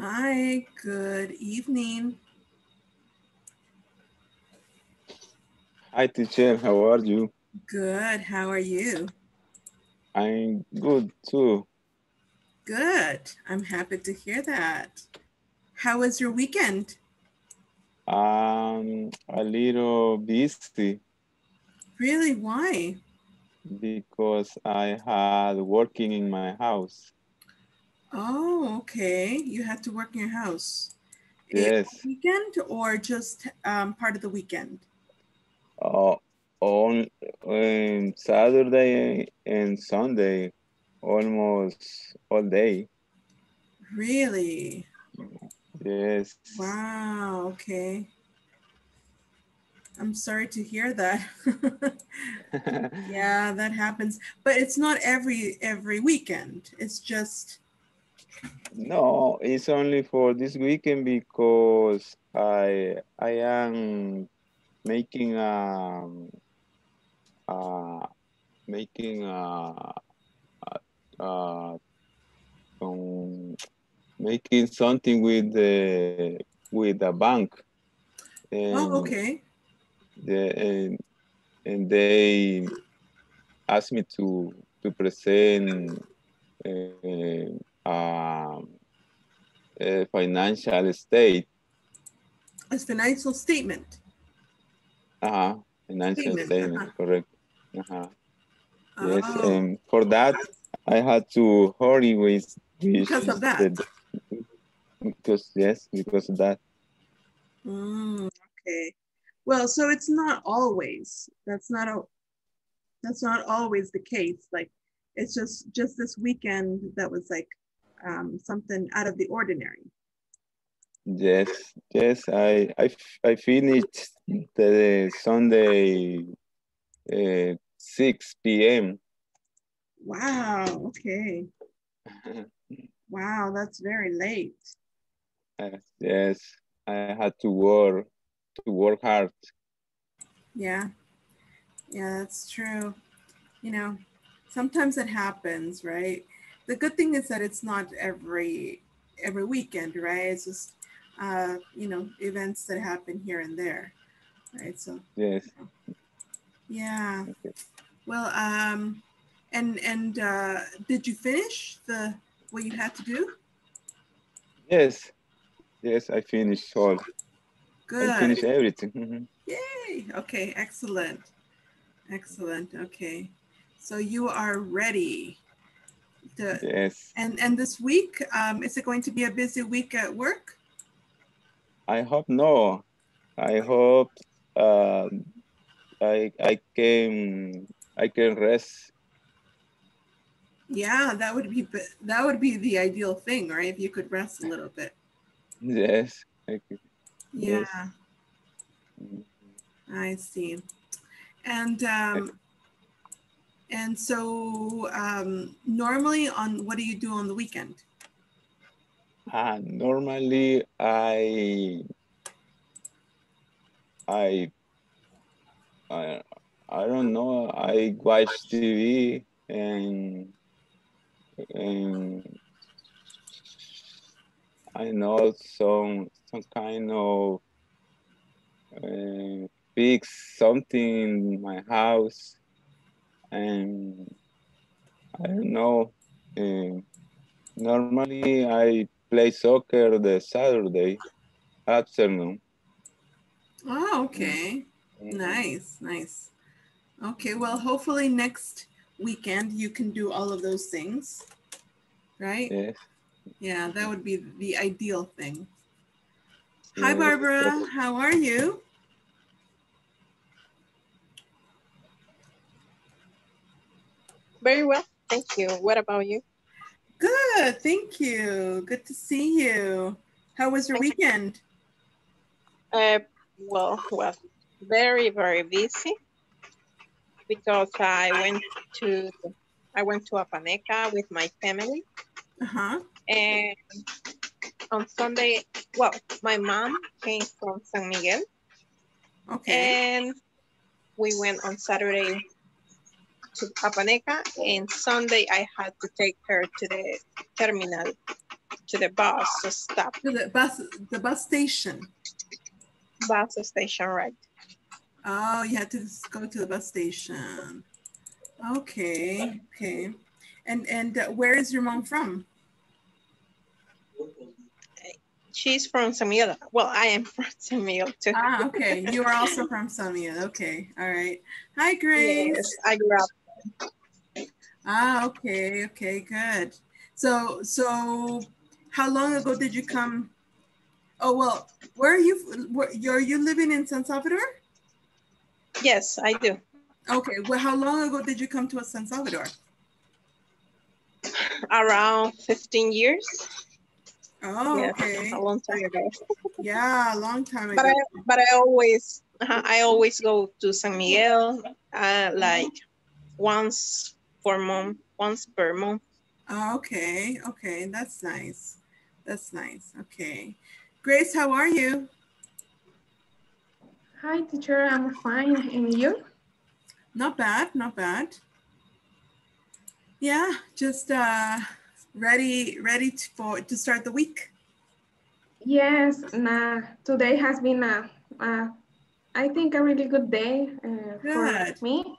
Hi, good evening. Hi, teacher. How are you? Good. How are you? I'm good too. Good. I'm happy to hear that. How was your weekend? Um, a little busy Really? Why? because I had working in my house. Oh, okay. You had to work in your house. Yes. Weekend or just um, part of the weekend? Uh, on, on Saturday and Sunday, almost all day. Really? Yes. Wow. Okay. I'm sorry to hear that. yeah, that happens. But it's not every every weekend. It's just no, it's only for this weekend because I I am making um uh making uh uh um, making something with the with the bank and oh, okay. the and, and they asked me to to present uh, um, a financial state A financial statement. uh-huh financial Statement, statement uh-huh. correct uh-huh. yes and for that i had to hurry with with Because of that. the- because yes because of that Mm, okay. Well, so it's not always. That's not a. That's not always the case. Like, it's just just this weekend that was like um, something out of the ordinary. Yes, yes, I I, I finished the Sunday uh, 6 p.m. Wow. Okay. Wow, that's very late. yes, yes, I had to work to work hard. Yeah. Yeah, that's true. You know, sometimes it happens, right? The good thing is that it's not every every weekend, right? It's just uh, you know, events that happen here and there. Right. So Yes, yeah. Okay. Well, um and and uh did you finish the what you had to do? yes, yes, I finished all. I Good. finished everything. Mhm. Yay. Okay, excellent. Excellent. Okay. So you are ready Yes, And and this week, um, is it going to be a busy week at work? I hope no. I hope uh, I I can I can rest. Yeah, that would be that would be the ideal thing, right? If you could rest a little bit. Yes, I can- Yeah, Yes. I see. And um, and so um, normally on what do you do on the weekend? Ah, normally I I I I don't know. I watch TV and and I know some some kind of uh, fix something in my house and I don't know. Uh, normally I play soccer the Saturday afternoon. Oh, okay. Nice, nice. Okay, well, hopefully next weekend you can do all of those things, right? Yes. Yeah, that would be the ideal thing. Hi. Barbara. How are you? Very well, thank you. What about you? Good, thank you. Good to see you. How was your weekend? Uh, well, well, very, very busy because I went to I went to Apaneca with my family, Uh-huh. and on Sunday, well, my mom came from San Miguel, Okay. and we went on Saturday to Apaneca, and Sunday I had to take her to the terminal to the bus stop, To the bus, the bus station. bus station, right? Oh, you had to go to the bus station. Okay, okay. And and uh, where is your mom from? She's from San Miguel. Well, I am from San Miguel too. Ah, okay. You are also from Samia. Okay, all right. Hi, Grace. Yes, I grew up. Ah, okay, okay, good. So so, how long ago did you come? Oh well, where are you? Where, are you living in San Salvador? Yes, I do. Okay. Well, how long ago did you come to San Salvador? Around 15 years. Oh, Yes, okay. a long time ago. Yeah, a long time ago. But I, but I always, uh, I always go to San Miguel, uh, like once for month, once per month. Oh, okay, okay, that's nice. That's nice. Okay. Grace, how are you? Hi, teacher. I'm fine. And you? Not bad, not bad. Yeah, just uh ready ready to, for to start the week. Yes. Nah, today has been a, a I think a really good day uh, Good. for me.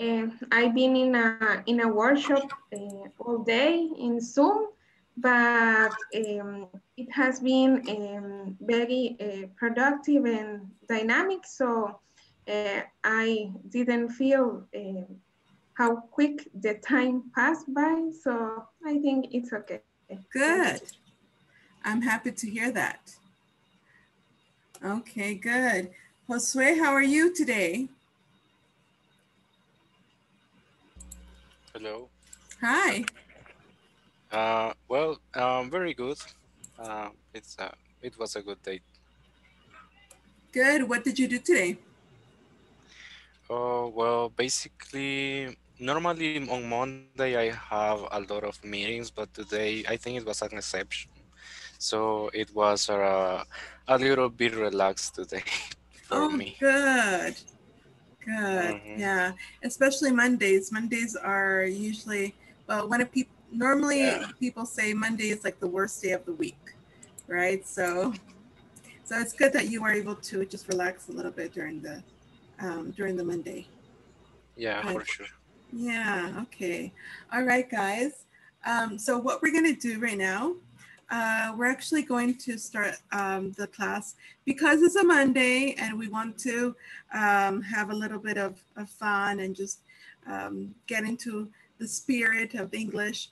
And I've been in a in a workshop uh, all day in Zoom, but um, it has been um, very uh, productive and dynamic. So uh, I didn't feel how quick the time passed by. So I think it's okay. Good. I'm happy to hear that. Okay, good. Josue, how are you today? Hello. Hi. Uh, well, um, very good. Uh, it's uh, it was a good day. Good. What did you do today? Oh well, basically, normally on Monday I have a lot of meetings, but today I think it was an exception. So it was uh, a little bit relaxed today for oh, me. good. Good. Mhm. Yeah. Especially Mondays. Mondays are usually well when a people normally Yeah. people say Monday is like the worst day of the week, right? So so it's good that you were able to just relax a little bit during the um, during the Monday. Yeah, Good. for sure. Yeah, okay. All right, guys. Um, so what we're going to do right now, uh, we're actually going to start um, the class because it's a Monday and we want to um, have a little bit of, of fun and just um, get into the spirit of English.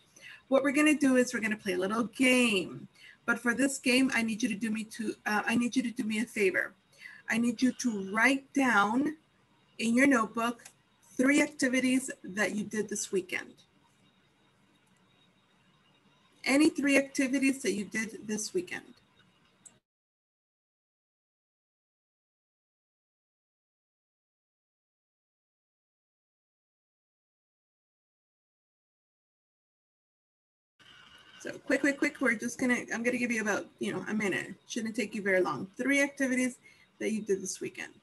What we're going to do is we're going to play a little game. But for this game, I need you to do me to uh, I need you to do me a favor. I need you to write down in your notebook three activities that you did this weekend. Any three activities that you did this weekend. So quick, quick, quick. We're just gonna, I'm gonna give you about, you know, a minute. Shouldn't take you very long. Three activities that you did this weekend.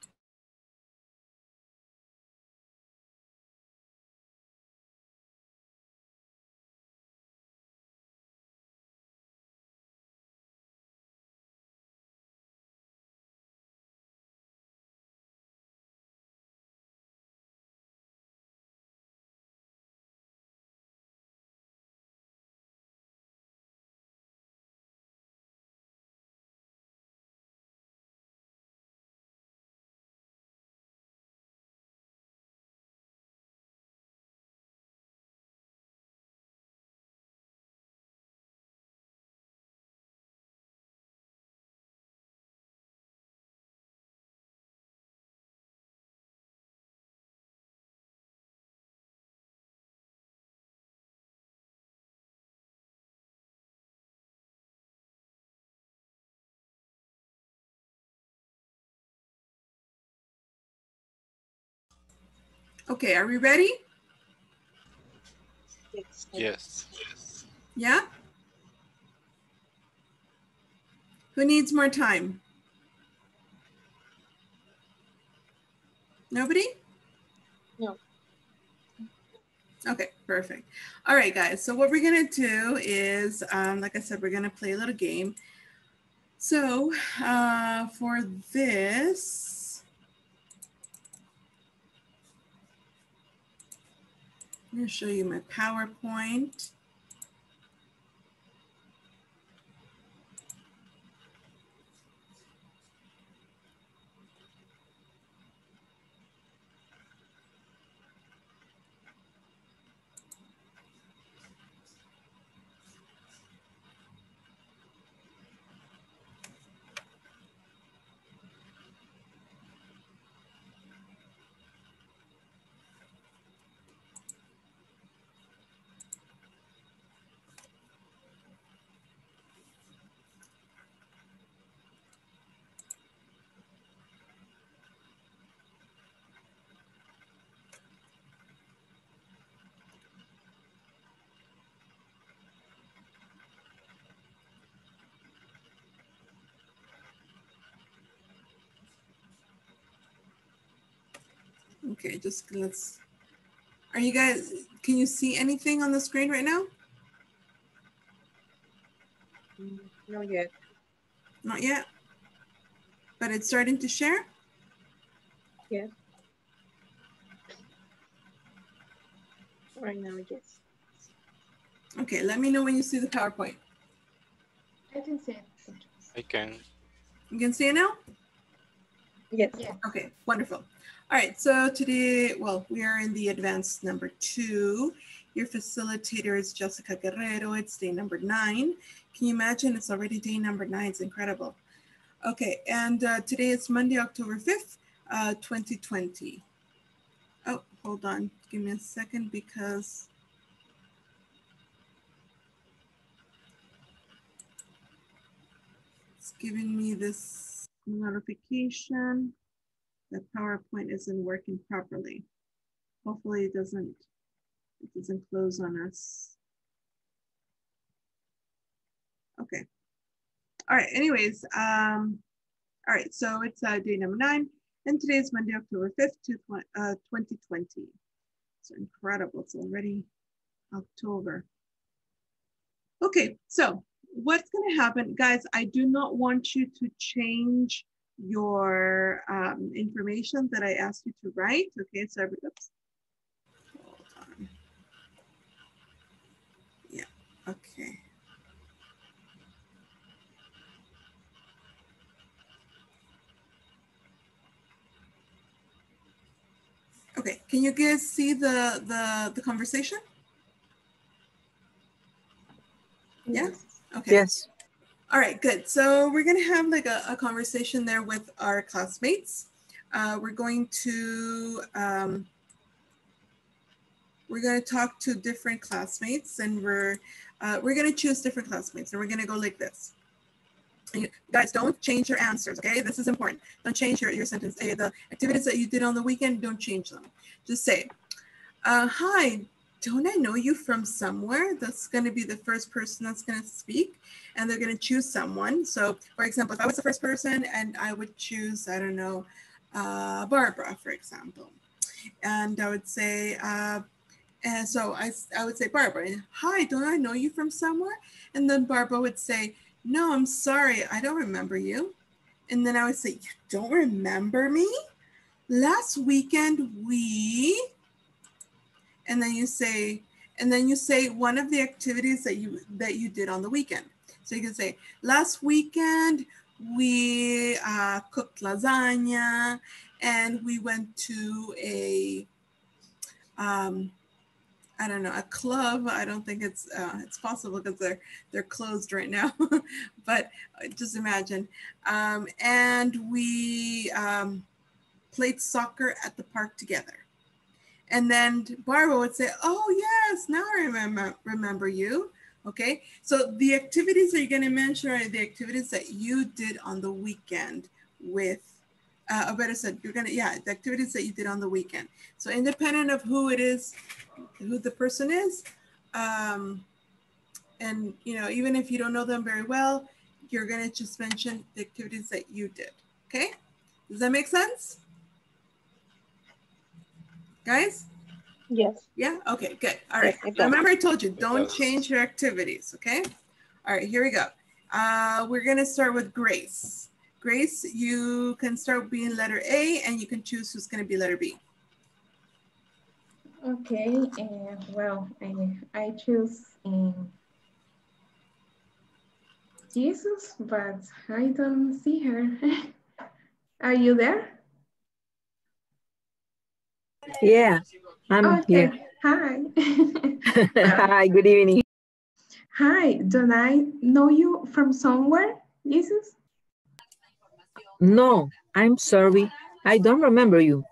Okay, are we ready? Yes. Yes. Yeah? Who needs more time? Nobody? No. Okay, perfect. All right, guys. So what we're gonna do is, um, like I said, we're gonna play a little game. So uh, for this, I'm gonna show you my PowerPoint. Okay, just let's, are you guys, can you see anything on the screen right now? No yet. Not yet? But it's starting to share? Yes. Right now, yes. Okay, let me know when you see the PowerPoint. I can see it. I can. You can see it now? Yes. Yeah. Okay, wonderful. All right, so today, well, we are in the advanced number two. Your facilitator is Jessica Guerrero. It's day number nine. Can you imagine? It's already day number nine. It's incredible. Okay, and uh, today is Monday, October 5th, uh, 2020. Oh, hold on. Give me a second because it's giving me this notification that PowerPoint isn't working properly. Hopefully it doesn't, it doesn't close on us. Okay. All right, anyways, um, all right, so it's uh, day number nine, and today is Monday, October 5th, to, uh, 2020. It's incredible, it's already October. Okay, so what's gonna happen, guys, I do not want you to change your um, information that I asked you to write. Okay, so every, oops. Hold on. Yeah, okay. Okay, can you guys see the the, the conversation? Yeah? Okay. Yes. All right, good. So we're going to have like a, a conversation there with our classmates. Uh, we're going to um, we're going to talk to different classmates, and we're uh, we're going to choose different classmates, and we're going to go like this. You guys, don't change your answers. Okay, this is important. Don't change your your sentence. The activities that you did on the weekend, don't change them. Just say, uh, "Hi, don't I know you from somewhere? That's going to be the first person that's going to speak, and they're going to choose someone. So, for example, if I was the first person and I would choose, I don't know, uh, Barbara, for example, and I would say, uh, and so I, I would say, Barbara, hi, don't I know you from somewhere? And then Barbara would say, no, I'm sorry, I don't remember you. And then I would say, you don't remember me? Last weekend we and then you say and then you say one of the activities that you that you did on the weekend so you can say last weekend we uh, cooked lasagna and we went to a um, I don't know a club. I don't think it's uh, it's possible because they're they're closed right now. but just imagine. Um, and we um, played soccer at the park together. And then Barbara would say, "Oh yes, now I remember remember you." Okay, so the activities that you're going to mention are the activities that you did on the weekend with, uh, or better said, you're going to yeah, the activities that you did on the weekend. So independent of who it is, who the person is, um, and you know even if you don't know them very well, you're going to just mention the activities that you did. Okay, does that make sense? Guys? Yes. Yeah, okay, good. All right. Yes, it. Remember I told you, don't change your activities, okay? All right, here we go. Uh, we're gonna start with Grace. Grace, you can start being letter A and you can choose who's gonna be letter B. Okay, uh, well, I, I choose um, Jesus, but I don't see her. Are you there? Yeah, I'm okay, here. hi. Hi, good evening. hi, don't I know you from somewhere, Jesus? No, I'm sorry. I don't remember you.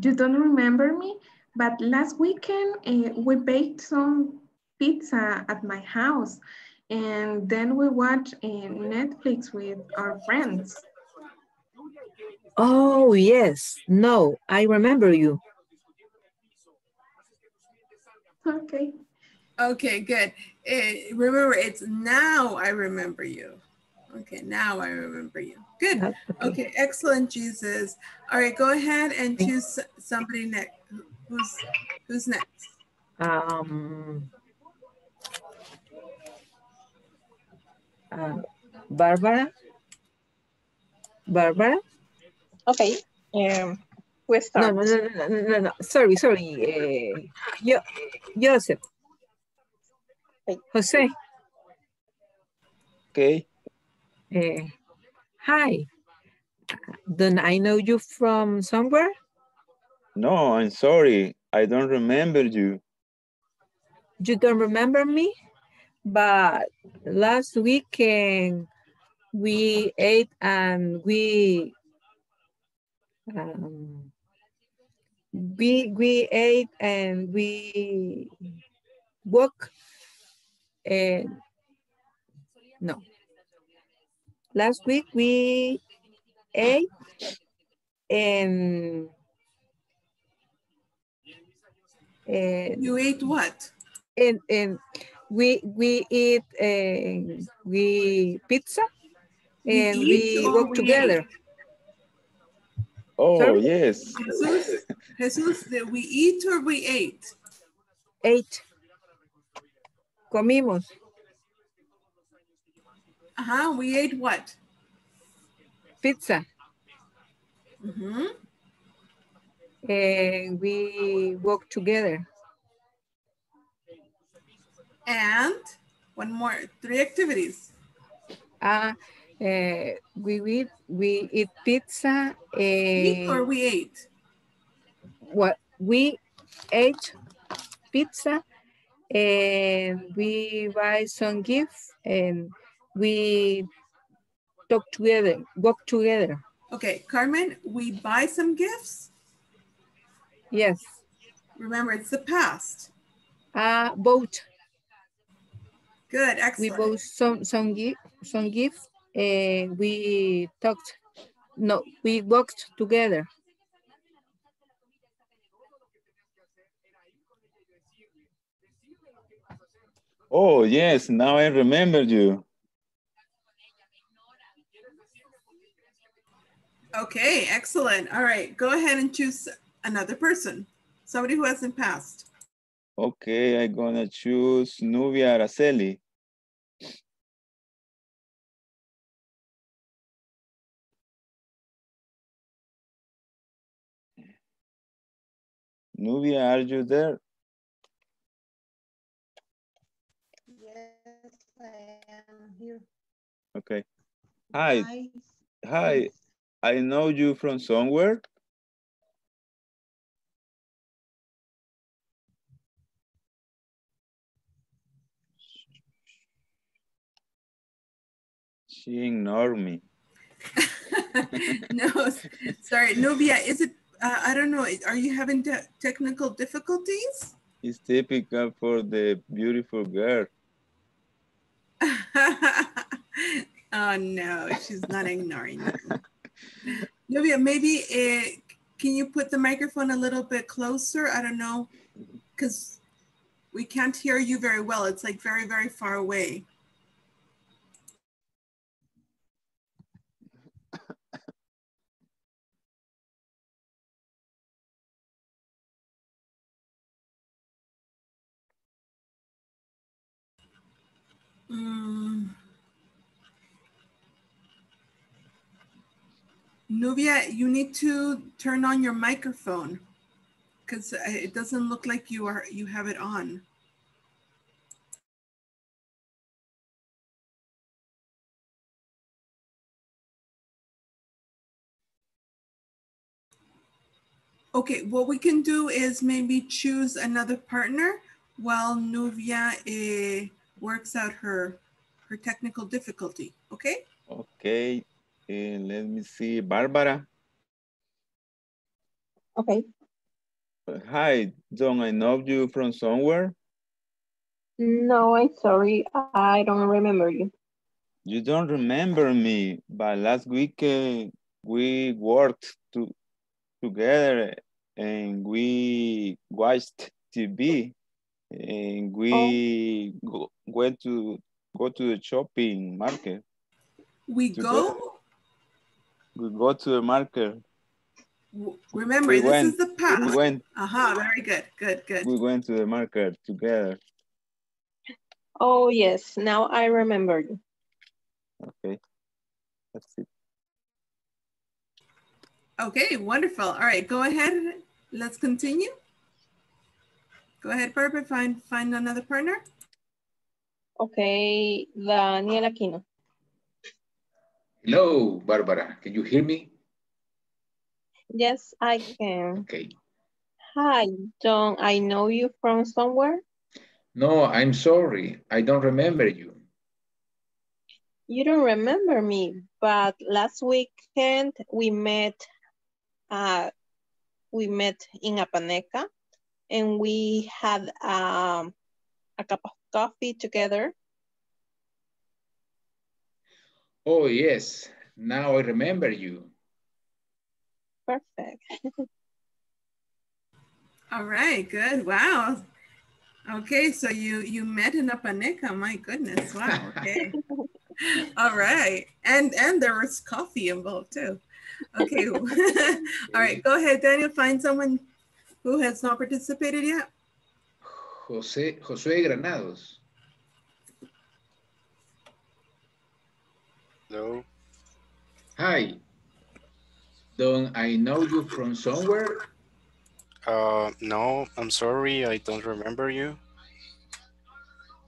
You don't remember me, but last weekend uh, we baked some pizza at my house and then we watched uh, Netflix with our friends. Oh, yes. No, I remember you. Okay. Okay, good. Eh, remember, it's now I remember you. Okay, now I remember you. Good. Uh, Okay, excellent, Jesus. All right, go ahead and choose somebody next. Who's who's next? Um, uh, Barbara? Barbara? Okay. Um, we No, start. no, no, no, no, no, no. Sorry, sorry. Uh, yo, Joseph. Hey. Jose. Okay. Uh, hi. Don't I know you from somewhere? No, I'm sorry. I don't remember you. You don't remember me? But last weekend we ate and we um, we we ate and we walk and no last week we ate and and You ate what? and, and we we eat uh, we pizza and we or walk we together. Oh, Sorry? yes. Jesus, Jesus, did we eat or we ate? Ate. Comimos Uh-huh, we ate what? pizza Mm -hmm. and we walk together. And one more, three activities. Uh, uh, we eat we eat pizza Eat or we ate? what we ate pizza and we buy some gifts and we talk together, walk together. Okay, Carmen, we buy some gifts. Yes. Remember, it's the past. Uh, both. Good, excellent. We bought some some gift some gifts and we talked. No, we walked together. Oh, yes. Now I remember you. Okay, excellent. All right, go ahead and choose another person, somebody who hasn't passed. Okay, I'm gonna choose Nubia Araceli. Nubia, are you there? Yes, I am here. Okay. Hi, hi. I know you from somewhere. She ignored me. no, sorry, Nubia, is it, uh, I don't know, are you having te- technical difficulties? It's typical for the beautiful girl. oh no, she's not ignoring you. Nubia, maybe uh, can you put the microphone a little bit closer? I don't know, because we can't hear you very well. It's like very, very far away. Mm. Nubia, you need to turn on your microphone because it doesn't look like you are you have it on. Okay, what we can do is maybe choose another partner while Nubia eh, works out her her technical difficulty. Okay. Okay. Uh, let me see. Barbara. Okay. Hi, don't I know you from somewhere? No, I'm sorry. I don't remember you. You don't remember me, but last week uh, we worked to, together and we watched TV and we oh. go, went to go to the shopping market. We together. go? We go to the market. Remember, we this went, is the past. We went. Aha, very good, good, good. We went to the market together. Oh, yes, now I remember you. Okay, that's it. Okay, wonderful. All right, go ahead. Let's continue. Go ahead, Barbara, find, find another partner. Okay, Daniel Aquino. Hello, Barbara. Can you hear me? Yes, I can. Okay. Hi, don't I know you from somewhere? No, I'm sorry. I don't remember you. You don't remember me, but last weekend we met uh, we met in Apaneca and we had um, a cup of coffee together. Oh, yes. Now I remember you. Perfect. All right, good. Wow. Okay, so you you met in Apaneca. My goodness. Wow. Okay. All right. And and there was coffee involved too. Okay. All right, go ahead, Daniel. Find someone who has not participated yet. Jose José Granados. Hello. Hi. Don't I know you from somewhere? Uh, no, I'm sorry, I don't remember you.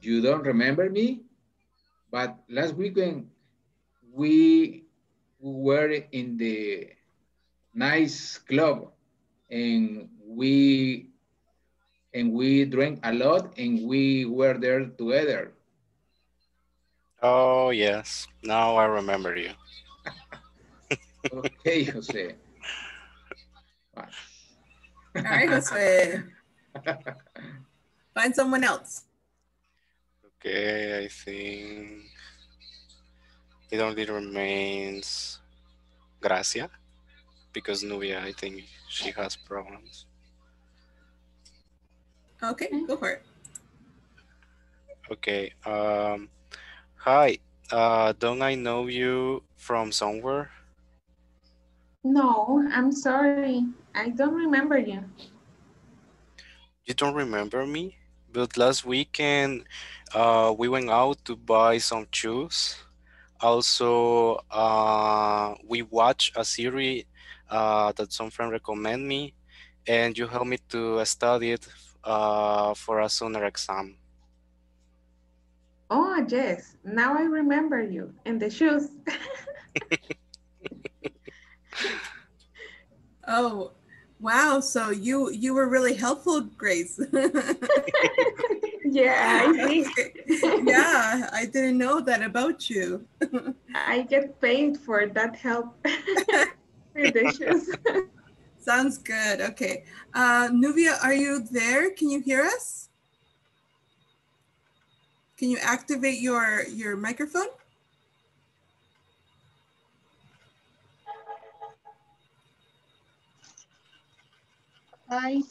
You don't remember me? But last weekend, we were in the nice club and we and we drank a lot and we were there together. Oh, yes. Now I remember you. okay, Jose. All right, Jose. Find someone else. Okay, I think it only remains Gracia because Nubia, I think she has problems. Okay, go for it. Okay. Um, hi. Uh, don't I know you from somewhere? No, I'm sorry. I don't remember you. You don't remember me? But last weekend, uh, we went out to buy some shoes. Also, uh, we watched a series uh, that some friend recommend me, and you helped me to study it uh, for a sooner exam. Oh, yes. Now I remember you and the shoes. oh, wow. So you you were really helpful, Grace. yeah, I think. yeah, I didn't know that about you. I get paid for that help with the shoes. Sounds good. Okay. Uh, Nubia, are you there? Can you hear us? Can you activate your, your microphone? Hi.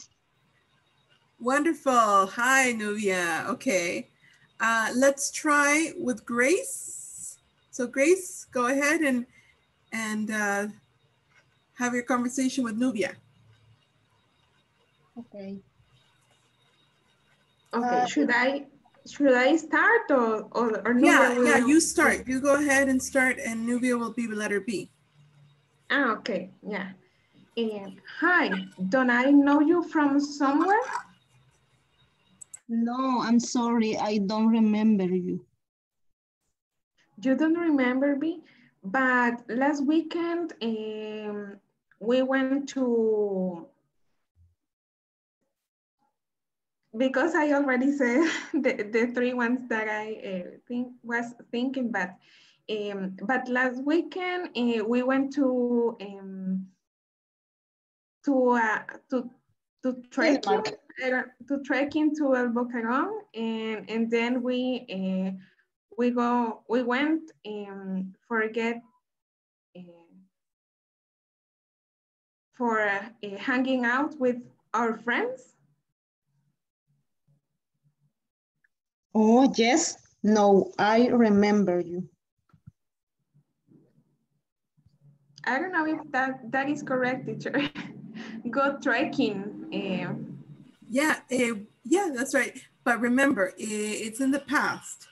Wonderful. Hi, Nubia. Okay. Uh, let's try with Grace. So Grace, go ahead and, and uh, have your conversation with Nubia. Okay. Okay, uh, should I should I start or, or, or Yeah, Nubia yeah, will- you start. You go ahead and start and Nubia will be letter B. Ah, okay, yeah. And hi, don't I know you from somewhere? No, I'm sorry, I don't remember you. You don't remember me, but last weekend um, we went to because I already said the, the three ones that I uh, think was thinking, but um, but last weekend uh, we went to um, to uh, to to trekking. uh, to trekking to El Boquerón, and and then we uh, we go we went um, forget uh, for uh, hanging out with our friends. Oh, yes. No, I remember you. I don't know if that that is correct, teacher. go trekking. um, Yeah, eh, yeah, that's right. But remember, it's in the past.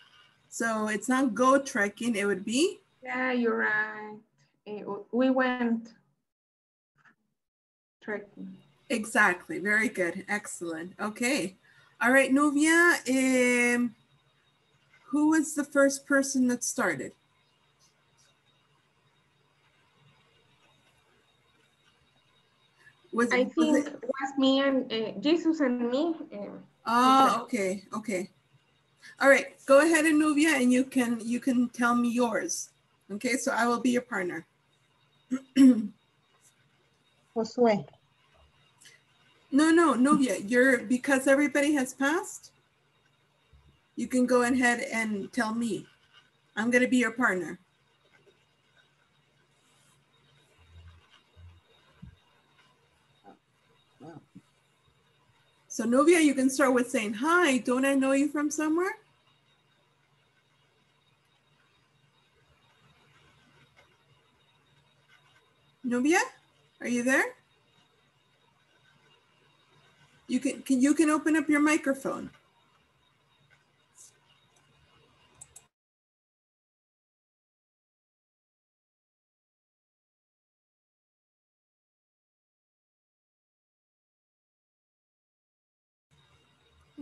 So it's not go trekking, it would be, yeah, you're right. Uh, we went trekking. exactly, very good, excellent, okay. All right, Nubia, um, who was the first person that started? Was, I was think it- was me and uh, Jesus and me. um, Oh, okay, okay. All right, go ahead, and Nubia, and you can you can tell me yours. Okay, so I will be your partner. Josué. No, no, Nubia, you're because everybody has passed. You can go ahead and tell me. I'm gonna be your partner. So Nubia, you can start with saying, hi, don't I know you from somewhere? Nubia, are you there? You can, can you can open up your microphone.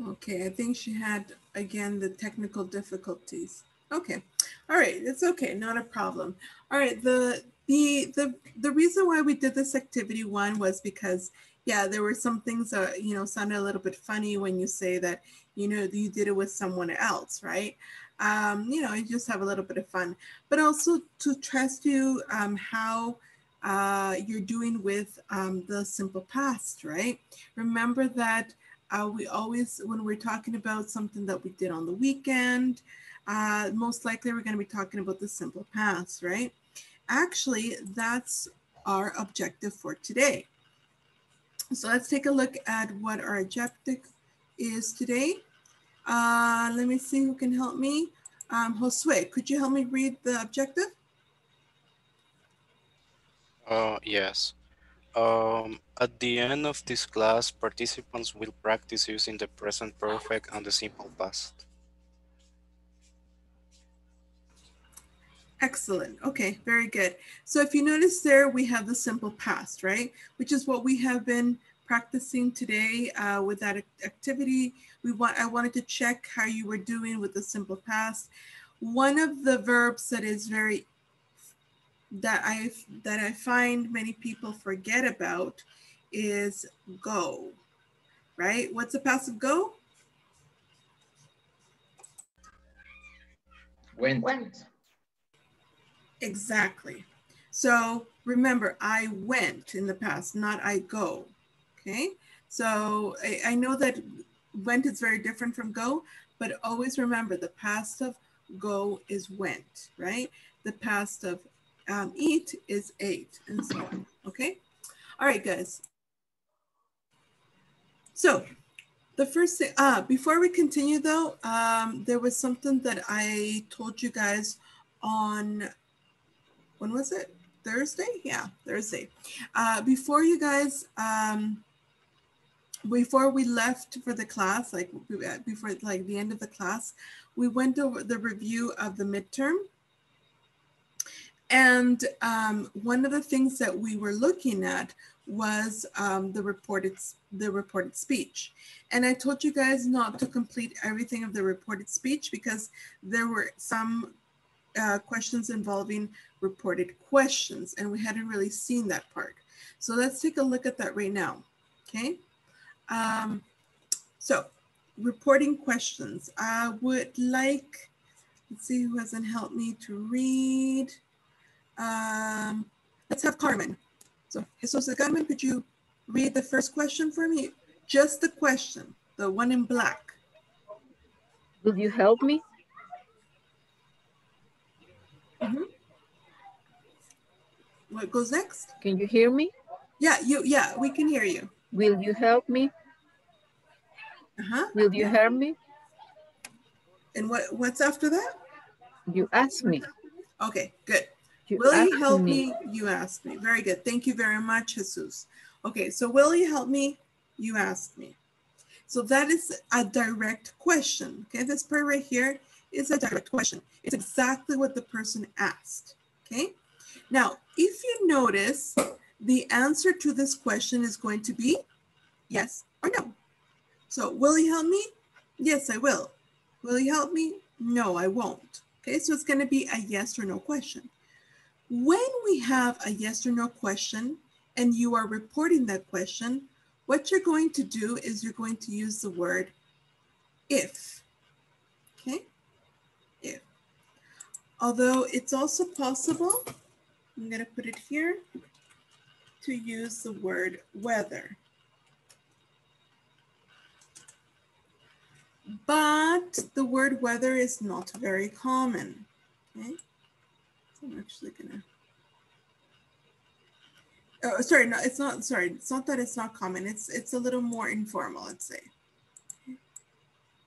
Okay, I think she had, again, the technical difficulties. Okay, all right, it's okay, not a problem. All right, the, the, the, the reason why we did this activity one was because, yeah, there were some things that, you know, sounded a little bit funny when you say that, you know, you did it with someone else, right? Um, you know, you just have a little bit of fun, but also to trust you um, how uh, you're doing with um, the simple past, right? Remember that uh, we always, when we're talking about something that we did on the weekend, uh, most likely we're going to be talking about the simple past, right? Actually, that's our objective for today. So let's take a look at what our objective is today. Uh, let me see who can help me. Um, Josue, could you help me read the objective? Uh, yes. Um, at the end of this class, participants will practice using the present perfect and the simple past. Excellent. Okay, very good. So if you notice there, we have the simple past, right? Which is what we have been practicing today uh, with that activity. We want, I wanted to check how you were doing with the simple past. One of the verbs that is very, that I, that I find many people forget about is go, right? What's the past of go? Went. Went. Exactly. So remember, I went in the past, not I go. Okay. So I, I know that went is very different from go, but always remember the past of go is went, right? The past of um, eat is ate, and so on. Okay. All right, guys. So the first thing, uh, before we continue though, um, there was something that I told you guys on when was it? Thursday? Yeah, Thursday. Uh, before you guys um, before we left for the class, like before like the end of the class, we went over the review of the midterm. And um, one of the things that we were looking at was um, the reported the reported speech. And I told you guys not to complete everything of the reported speech because there were some uh, questions involving reported questions and we hadn't really seen that part. So let's take a look at that right now, okay? Um, so reporting questions. I would like, let's see who hasn't helped me to read. Um, let's have Carmen. So Jesus Carmen, could you read the first question for me? Just the question, the one in black. Will you help me? Mm -hmm. What goes next? Can you hear me? Yeah, you. Yeah, we can hear you. Will you help me? Uh -huh. Will you help me? And what what's after that? You ask me. Okay, good. You will you help me. me? You ask me. Very good. Thank you very much, Jesus. Okay, so will you help me? You ask me. So that is a direct question. Okay, this part right here is a direct question. It's exactly what the person asked. Okay, now if you notice, the answer to this question is going to be yes or no. So will you help me? Yes, I will. Will you help me? No, I won't. Okay, so it's going to be a yes or no question. When we have a yes or no question and you are reporting that question, what you're going to do is you're going to use the word if. Okay, if. Although it's also possible, I'm to put it here, to use the word whether. But the word whether is not very common. Okay, so I'm actually gonna. Oh, sorry, no, it's not. Sorry, it's not that it's not common. It's it's a little more informal. Let's say. Okay.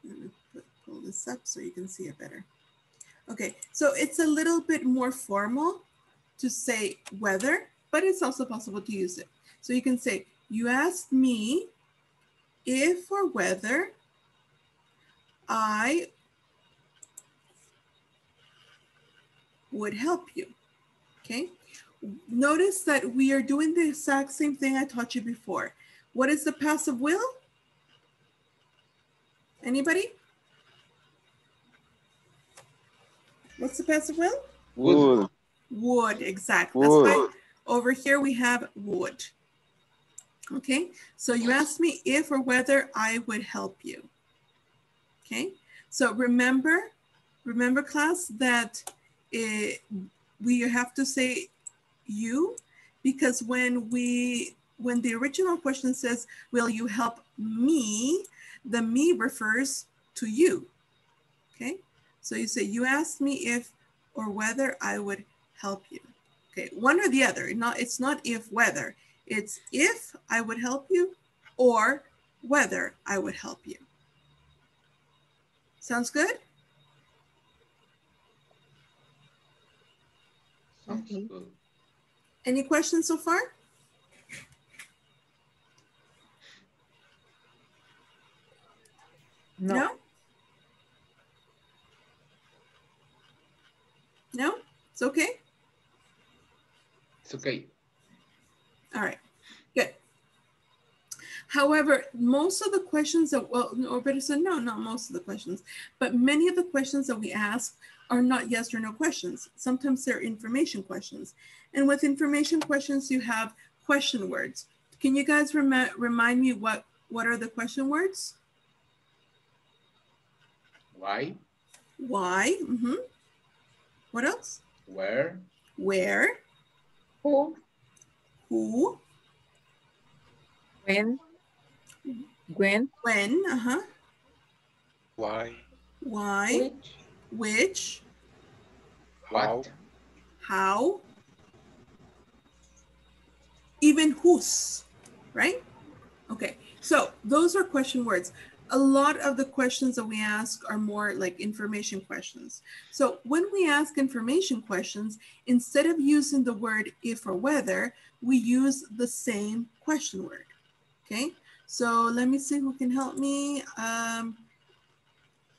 Let me put, pull this up so you can see it better. Okay, so it's a little bit more formal to say whether, but it's also possible to use it. So you can say, you asked me if or whether I would help you, okay? Notice that we are doing the exact same thing I taught you before. What is the passive will? Anybody? What's the passive will? Would. Would, exactly. That's why over here we have would. Okay, so you asked me if or whether I would help you. Okay, so remember, remember class that it, we have to say you because when we, when the original question says, will you help me? The me refers to you. Okay, so you say, you asked me if or whether I would help you. Okay, one or the other. Not it's not if whether. It's if I would help you or whether I would help you. Sounds good? Okay. Any questions so far? No. No? No? It's okay? It's okay. All right, good. However, most of the questions that, well, or better said, no, not most of the questions, but many of the questions that we ask are not yes or no questions. Sometimes they're information questions. And with information questions, you have question words. Can you guys rem remind me what, what are the question words? Why? Why? Mm -hmm. What else? Where? Where? Who? Who? When? When? When? Uh-huh. Why? Why? Which? Which? What? how, even whose, right? Okay, so those are question words. A lot of the questions that we ask are more like information questions. So when we ask information questions, instead of using the word if or whether, we use the same question word, okay? So let me see who can help me. Um,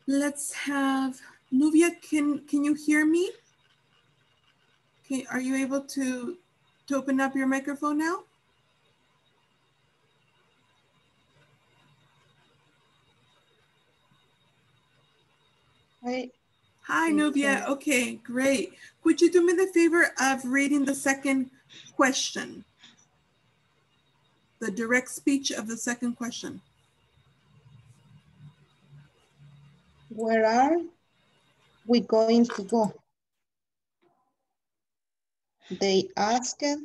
let's have Nubia. Can can you hear me? Okay, are you able to to open up your microphone now? Hi. Hi, Nubia. Okay, great. Would you do me the favor of reading the second question? The direct speech of the second question. Where are we going to go? They ask asked.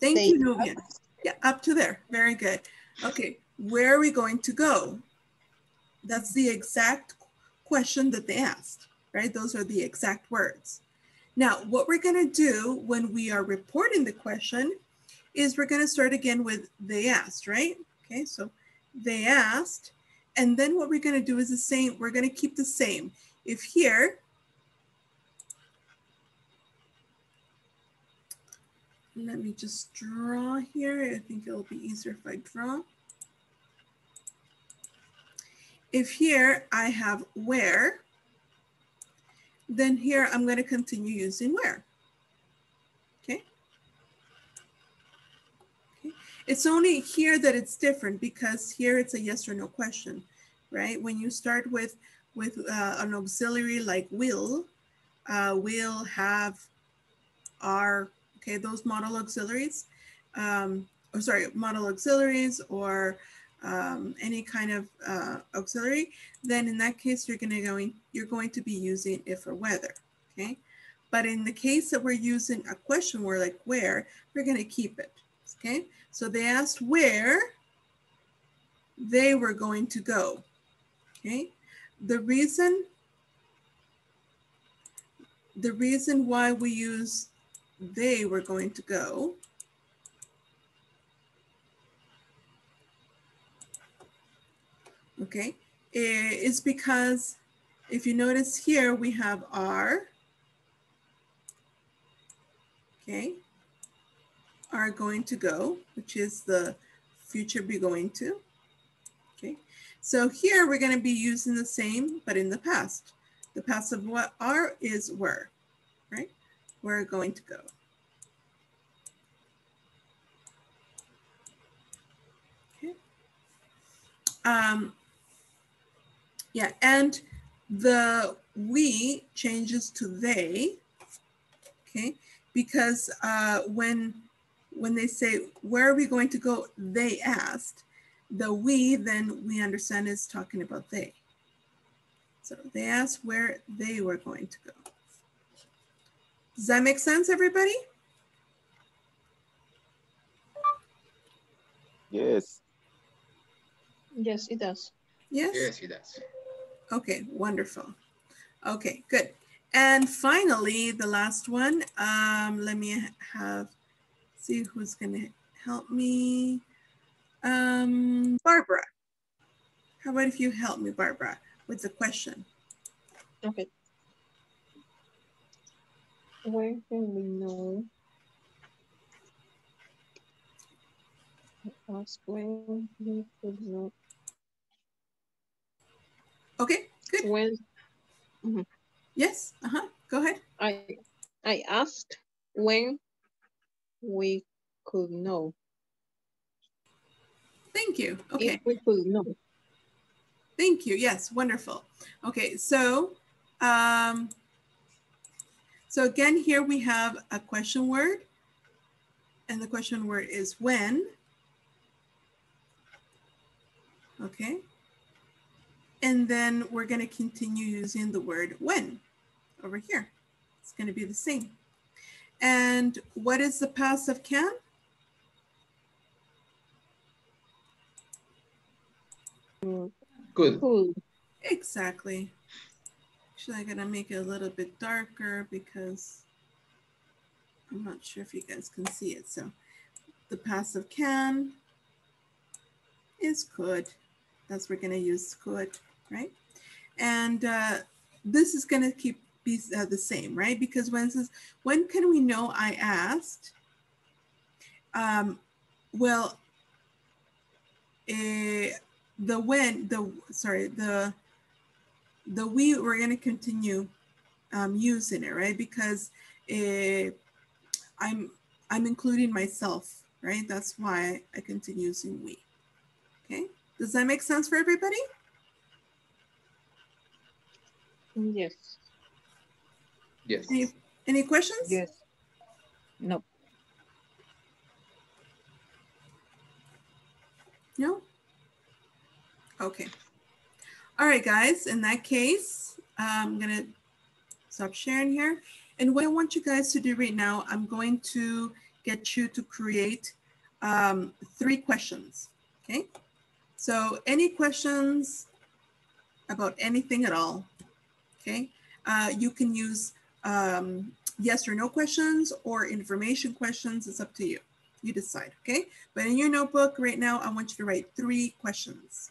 Thank They you, Nubia. Yeah, up to there. Very good. Okay, where are we going to go? That's the exact question that they asked, right? Those are the exact words. Now, what we're going to do when we are reporting the question is we're going to start again with they asked, right? Okay, so they asked. And then what we're going to do is the same. We're going to keep the same. If here, let me just draw here. I think it'll be easier if I draw. If here I have where, then here I'm going to continue using where. Okay. okay. It's only here that it's different because here it's a yes or no question, right? When you start with with uh, an auxiliary like will, uh, will, have, are, okay, those modal auxiliaries, um, or sorry, modal auxiliaries or um, any kind of uh, auxiliary, then in that case, you're gonna going, you're going to be using if or whether, okay? But in the case that we're using a question word like where, we're gonna keep it, okay? So they asked where they were going to go, okay? The reason, the reason why we use they were going to go okay, is because if you notice here, we have are, okay, are going to go, which is the future be going to, okay. So here we're gonna be using the same, but in the past. The past of what are is were, right? We're going to go. Okay. Um, yeah, and the we changes to they, okay? Because uh, when when they say, where are we going to go? They asked. The we, then we understand is talking about they. So they asked where they were going to go. Does that make sense, everybody? Yes. Yes, it does. Yes? Yes, it does. Okay, wonderful. Okay, good. And finally, the last one, um, let me have, see who's gonna help me. Um, Barbara. How about if you help me, Barbara, with the question? Okay. Where can we know? Ask when we could know. Okay, good. When Yes, uh-huh, go ahead. I I asked when we could know. Thank you. Okay. If we could know. Thank you. Yes, wonderful. Okay, so um, so again, here we have a question word, and the question word is when. Okay, and then we're going to continue using the word when over here. It's going to be the same. And what is the past of can? Good. Could. Exactly. Actually, I'm gonna make it a little bit darker because I'm not sure if you guys can see it. So the passive can is could. That's we're gonna use could, right? And uh, this is gonna keep be uh, the same, right? Because when says, when can we know I asked? Um, well, eh, the when, the, sorry, the, the we, we're gonna continue um, using it, right? Because eh, I'm, I'm including myself, right? That's why I continue using we, okay? Does that make sense for everybody? Yes. Yes. Any, any questions? Yes. No. No? Okay. All right, guys, in that case, I'm gonna stop sharing here. And what I want you guys to do right now, I'm going to get you to create um, three questions, okay? So any questions about anything at all, okay? Uh, you can use um, yes or no questions or information questions. It's up to you. You decide, okay? But in your notebook right now, I want you to write three questions.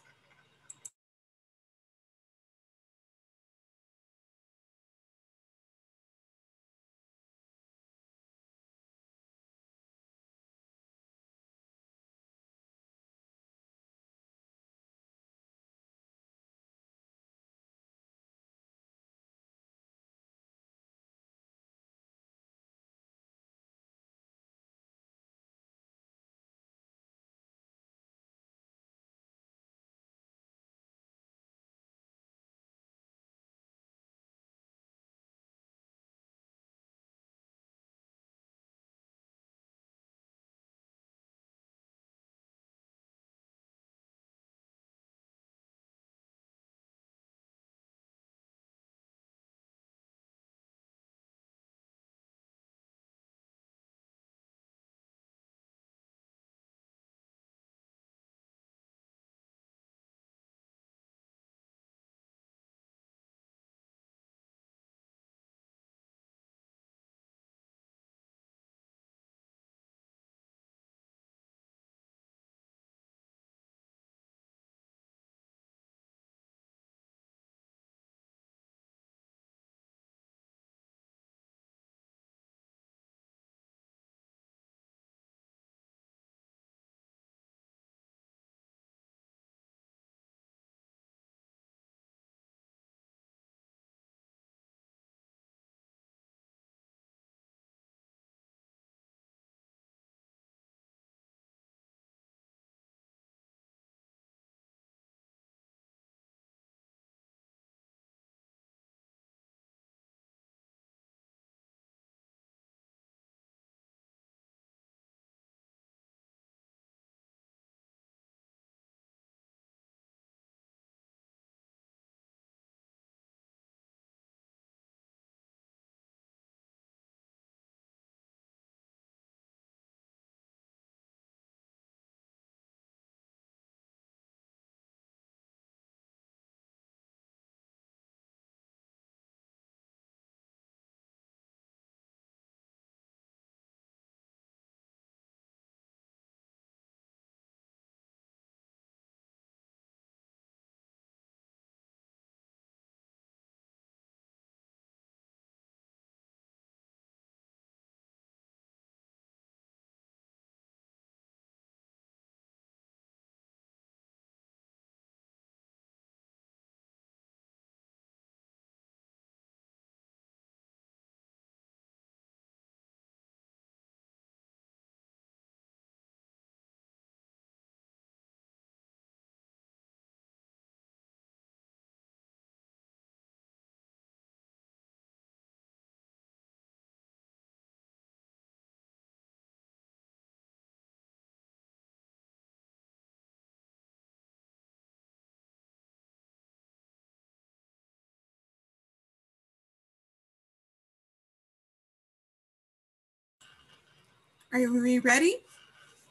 Are you ready?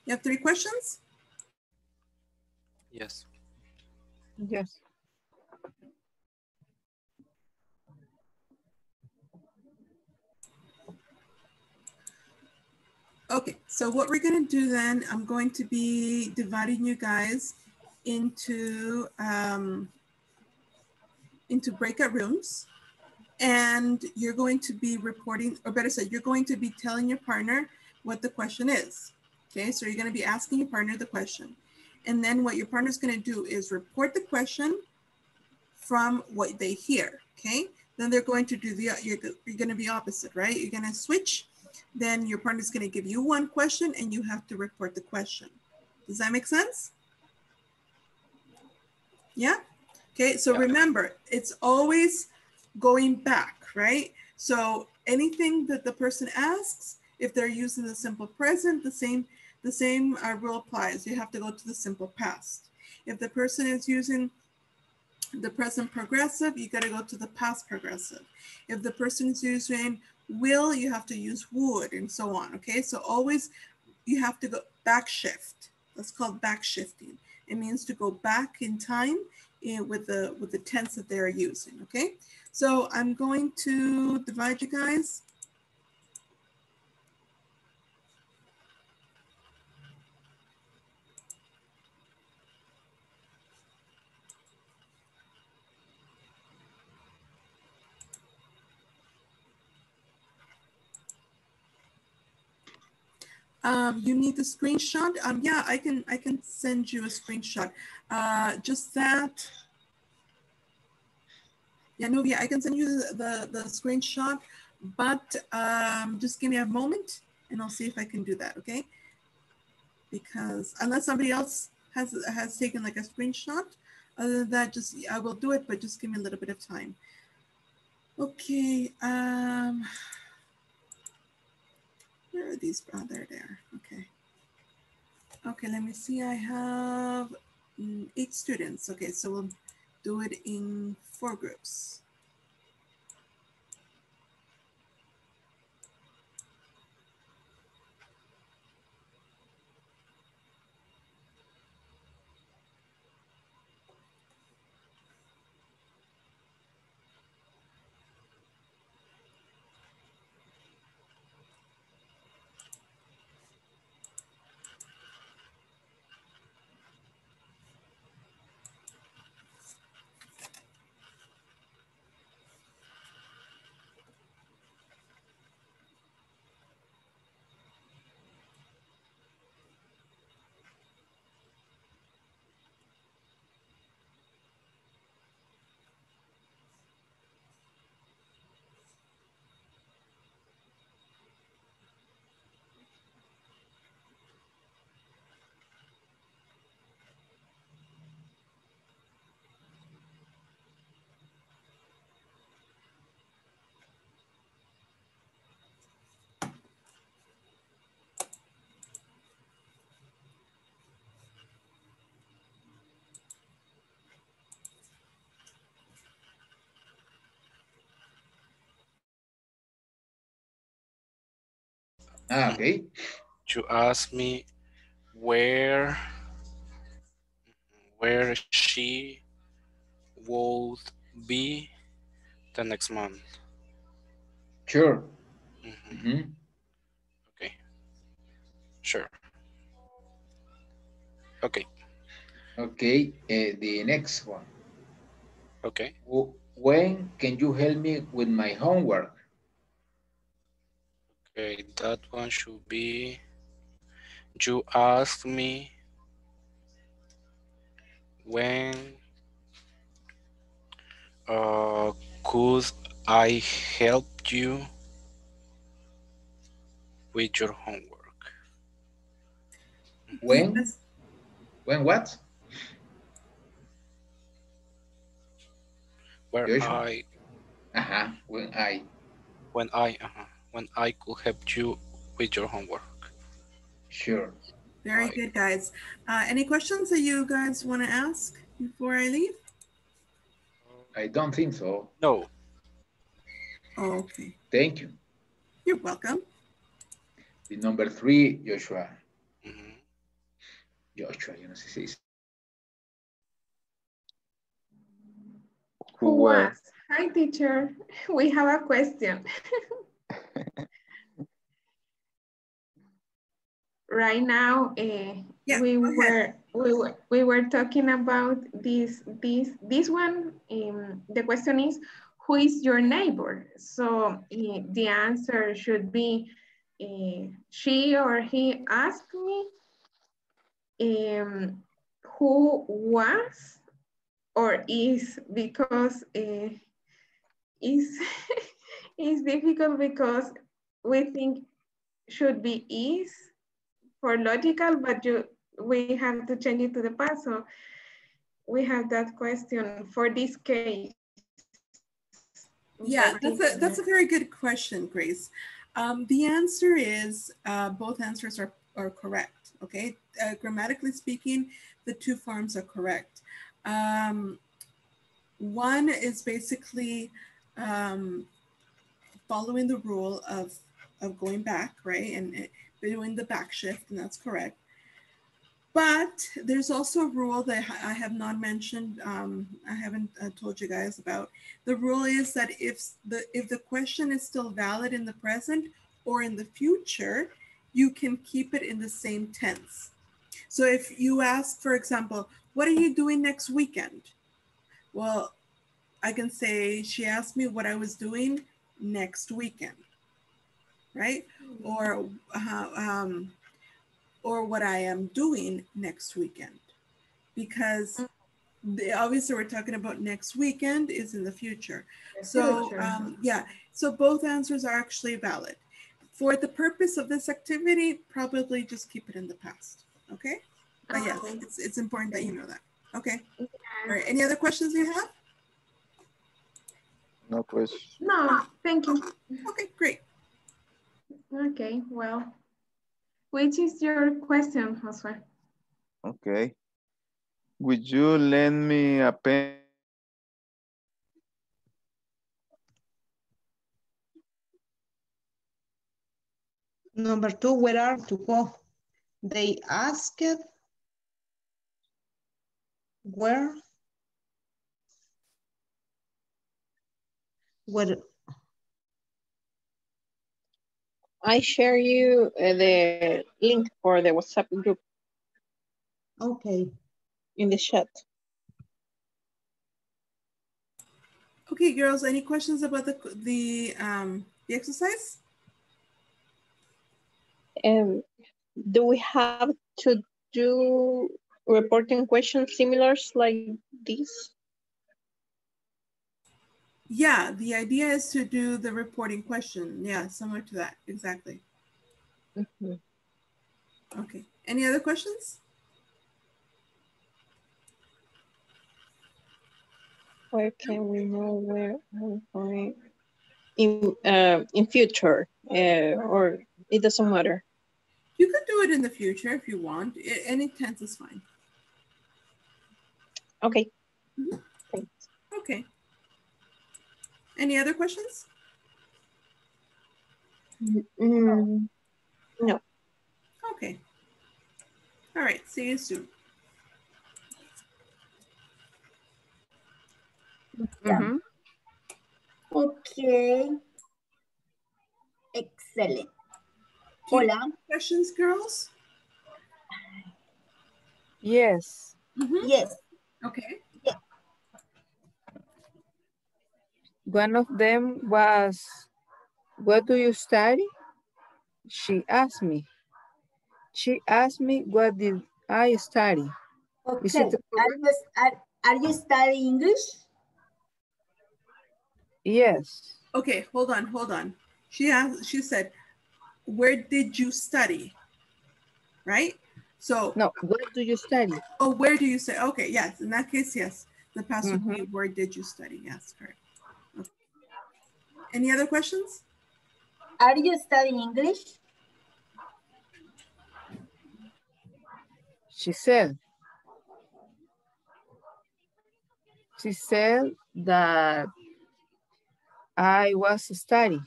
You have three questions? Yes. Yes. Okay, so what we're gonna do then, I'm going to be dividing you guys into um, into breakout rooms. And you're going to be reporting, or better said, you're going to be telling your partner what the question is. Okay, so you're gonna be asking your partner the question. And then what your partner's gonna do is report the question from what they hear, okay? Then they're going to do the, you're, you're gonna be opposite, right? You're gonna switch, then your partner's gonna give you one question and you have to report the question. Does that make sense? Yeah? Okay, so Yeah. remember, it's always going back, right? So anything that the person asks, if they're using the simple present, the same the same uh, rule applies. You have to go to the simple past. If the person is using the present progressive, you got to go to the past progressive. If the person is using will, you have to use would, and so on. Okay, so always you have to go back shift. That's called back shifting. It means to go back in time eh, with the with the tense that they're using. Okay, so I'm going to divide you guys. Um, you need the screenshot. Um, yeah, I can I can send you a screenshot. Uh, just that. Yeah, Nubia, I can send you the, the, the screenshot, but um, just give me a moment and I'll see if I can do that, okay? Because unless somebody else has has taken like a screenshot, other than that, just I will do it, but just give me a little bit of time. Okay. Um, where are these? Oh, there. Okay. Okay, let me see. I have mm, eight students. Okay, so we'll do it in four groups. Ah, okay. You asked me where where she would be the next month. Sure. Mhm. Mhm. Okay. Sure. Okay. Okay, uh, the next one. Okay. When can you help me with my homework? Okay. That one should be. You asked me when uh, could I help you with your homework? When? When what? Where Joshua. I Uh-huh, when I. when I uh when I could help you with your homework. Sure. Very Right. good, guys. Uh, any questions that you guys want to ask before I leave? I don't think so. No. Oh, okay. Thank you. You're welcome. The number three, Joshua. Mhm. Joshua, yo no sé si dice. Who were? was? Hi, teacher. We have a question. right now, uh, Yeah, we were we were we were talking about this this this one. Um, the question is, who is your neighbor? So uh, the answer should be, uh, she or he asked me. Um, who was or is because uh, is is difficult because we think should be is for logical, but you we have to change it to the past. So we have that question for this case. Yeah, that's a, that's a very good question, Grace. Um, the answer is uh, both answers are, are correct, okay? Uh, grammatically speaking, the two forms are correct. Um, one is basically um, following the rule of, of going back, right? And doing the back shift, and that's correct. But there's also a rule that I have not mentioned. Um, I haven't uh, told you guys about. The rule is that if the if the question is still valid in the present or in the future, you can keep it in the same tense. So if you ask, for example, what are you doing next weekend? Well, I can say she asked me what I was doing next weekend, right? Or uh, um, or what I am doing next weekend. Because the, obviously we're talking about next weekend is in the future. So um, yeah, so both answers are actually valid. For the purpose of this activity, probably just keep it in the past, okay? But yes, it's, it's important that you know that. Okay. All right, any other questions you have? No question. No, thank you. Okay, great. Okay, well, which is your question, Josue? Okay. Would you lend me a pen? Number two, where are to go? They asked where where I share you uh, the link for the WhatsApp group okay in the chat. Okay, girls, any questions about the the um the exercise? Um, do we have to do reporting questions similar like this? Yeah, the idea is to do the reporting question. Yeah, similar to that. Exactly. Mhm. Okay. Any other questions? Where can we know where we're going in uh, in future uh, or it doesn't matter. You could do it in the future if you want. Any tense is fine. Okay. Mhm. Thanks. Okay. Any other questions? Mm, no. Okay. All right. See you soon. Mhm. Okay. Excellent. Hola. Questions, girls? Yes. Mhm. Yes. Okay. One of them was, what do you study? She asked me. She asked me, what did I study? Okay. Is it Are you, are, are you studying English? Yes. Okay. Hold on. Hold on. She asked. She said, "Where did you study?" Right. So. No, where do you study? Oh, where do you say? Okay. Yes. In that case, yes. The past would be, Mhm. "Where did you study?" Yes. Correct. Okay. Any other questions? Are you studying English? She said. She said that I was studying.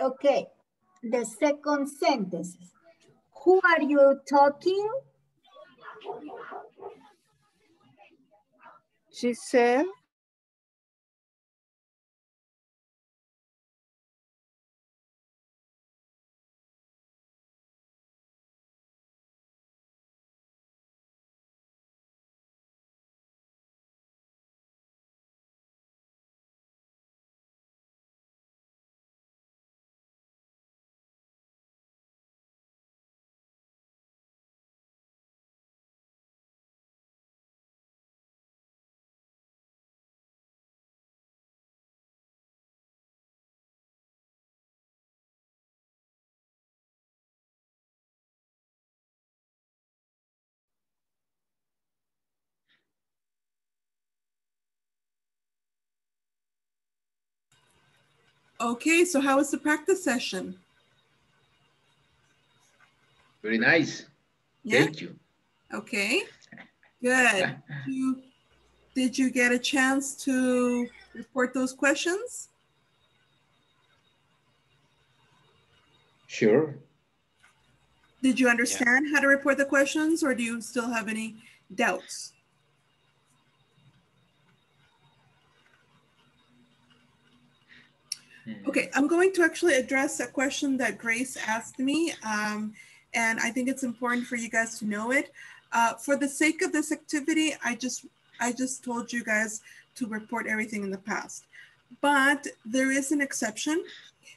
Okay. The second sentence. Who are you talking? She said Okay, so how was the practice session? Very nice. Yeah, Thank you. okay, good. You, did you get a chance to report those questions? Sure. Did you understand how to report the questions or do you still have any doubts? Okay, I'm going to actually address a question that Grace asked me, um, and I think it's important for you guys to know it. Uh, for the sake of this activity, I just I just told you guys to report everything in the past, but there is an exception.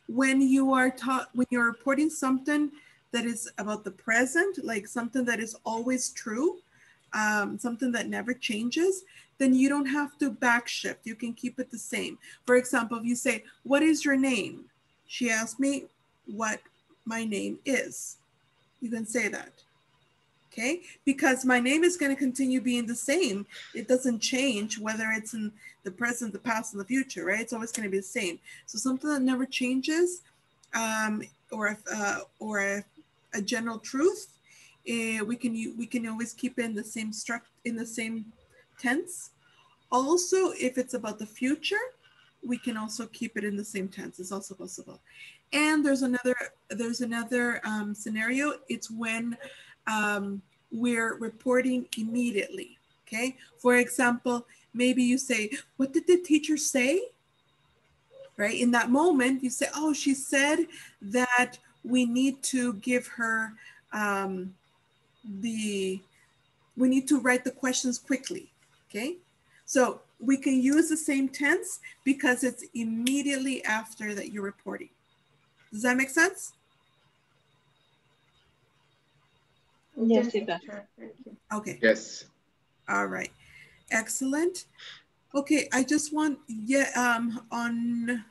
When you are taught when you're reporting something that is about the present, like something that is always true, um, something that never changes, then you don't have to backshift. You can keep it the same. For example, if you say, What is your name? She asked me what my name is. You can say that. Okay, because my name is going to continue being the same. It doesn't change whether it's in the present, the past, and the future, right? It's always going to be the same. So something that never changes, um, or uh, or a, a general truth, uh, we can we can always keep in the same struct in the same tense. Also, if it's about the future, we can also keep it in the same tense. It's also possible. And there's another there's another um, scenario. It's when um, we're reporting immediately. Okay. For example, maybe you say, "What did the teacher say?" Right. In that moment, you say, "Oh, she said that we need to give her um, the we need to write the questions quickly." Okay. So we can use the same tense because it's immediately after that you're reporting. Does that make sense? Yes, it does. teacher. Thank you. Okay. Yes. All right. Excellent. Okay, I just want yeah um on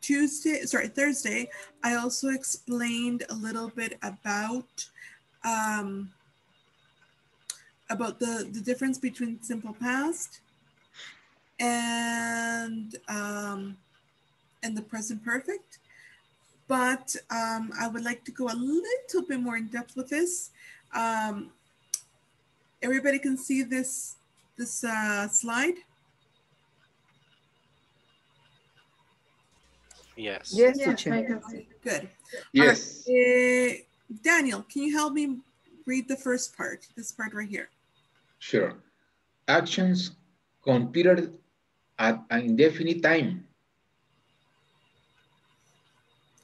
Tuesday, sorry, Thursday, I also explained a little bit about um about the the difference between simple past and um and the present perfect. But um, I would like to go a little bit more in depth with this. Um, everybody can see this this uh, slide. Yes. Yes, Yes, teacher. I can see. Good. Yes. Uh, Daniel, can you help me read the first part? This part right here. Sure. Actions completed at an indefinite time.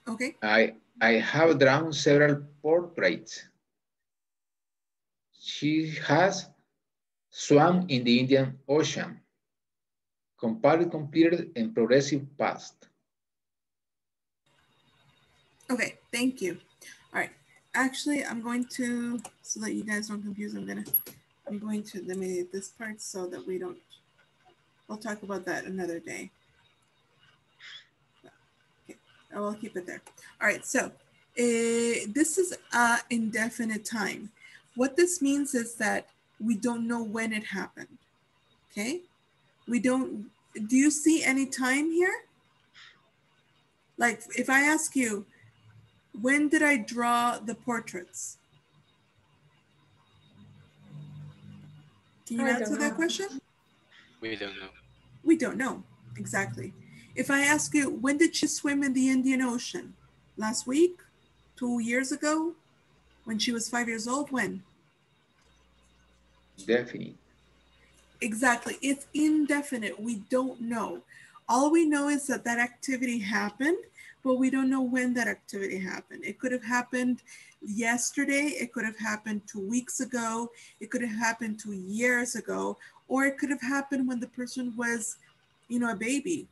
Okay. I, I have drawn several portraits. She has swam in the Indian Ocean. Compared, completed, and progressive past. Okay. Thank you. All right. Actually, I'm going to so that you guys don't confuse. I'm gonna I'm going to eliminate this part so that we don't. We'll talk about that another day. Okay. I will keep it there. All right. So uh, this is uh, indefinite time. What this means is that we don't know when it happened. Okay. We don't. Do you see any time here? Like if I ask you, when did I draw the portraits? Can you I answer that question? We don't know. We don't know exactly. If I ask you, when did she swim in the Indian Ocean? Last week? Two years ago? When she was five years old? When? Definite. Exactly. It's indefinite. We don't know. All we know is that that activity happened, but we don't know when that activity happened. It could have happened yesterday. It could have happened two weeks ago. It could have happened two years ago, or it could have happened when the person was, you know, a baby.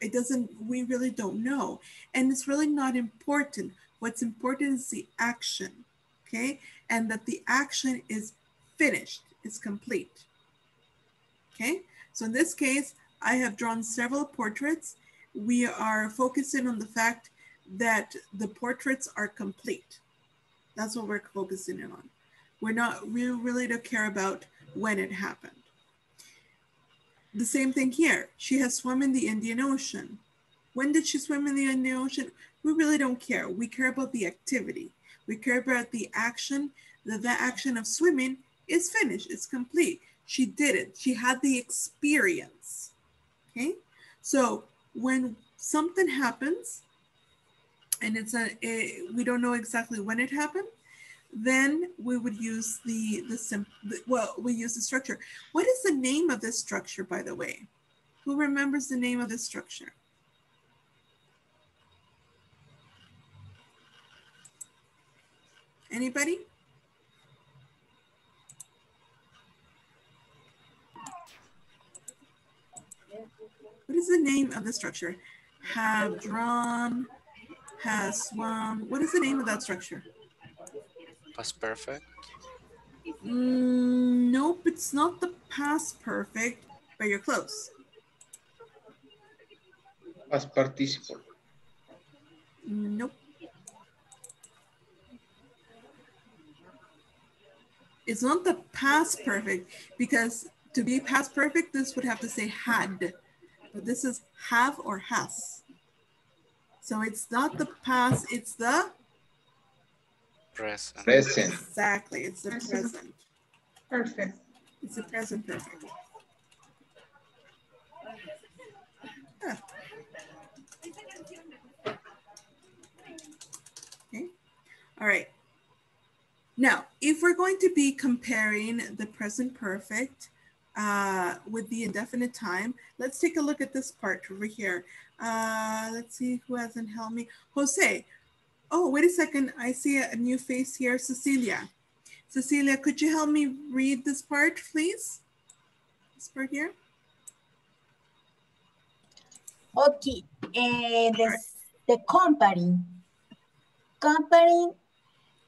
It doesn't, we really don't know. And it's really not important. What's important is the action, okay? And that the action is finished, it's complete. Okay, so in this case, I have drawn several portraits. We are focusing on the fact that the portraits are complete. That's what we're focusing in on. We're not, we really don't care about when it happened. The same thing here. She has swum in the Indian Ocean. When did she swim in the, Indian ocean? We really don't care. We care about the activity. We care about the action, that the action of swimming is finished, it's complete. She did it. She had the experience. Okay. So when something happens and it's a, it, we don't know exactly when it happened, then we would use the, the, sim, the, well, we use the structure. What is the name of this structure, by the way? Who remembers the name of this structure? Anybody? What is the name of the structure? Have drawn, has swum. What is the name of that structure? Past perfect. Mm, nope, it's not the past perfect, but you're close. Past participle. Nope. It's not the past perfect because to be past perfect, this would have to say had, but this is have or has. So it's not the past, it's the Present. Present. exactly, it's the Present. present. Perfect. It's the present perfect. Yeah. Okay, all right. Now, if we're going to be comparing the present perfect uh, with the indefinite time, let's take a look at this part over here. Uh, let's see who hasn't helped me. Jose. Oh, wait a second. I see a new face here, Cecilia. Cecilia, could you help me read this part, please? This part here. Okay, uh, the, the comparing. Comparing,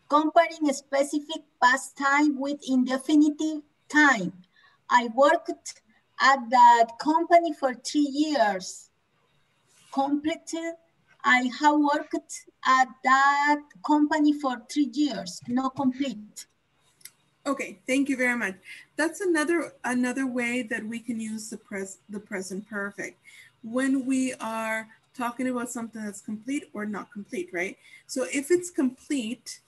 comparing a specific past time with indefinitive time. I worked at that company for three years. Completed, I have worked at that company for three years, no complete. Okay, thank you very much. That's another another way that we can use the pres the present perfect when we are talking about something that's complete or not complete, right? So if it's complete,